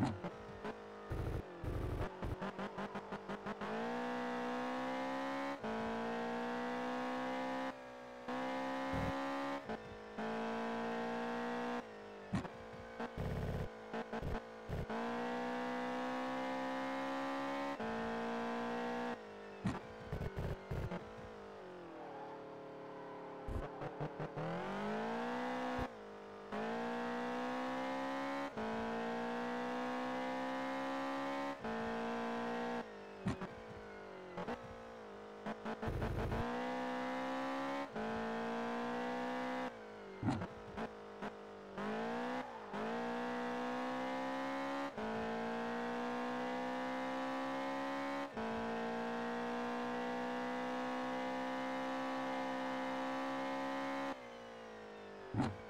Mm-hmm. You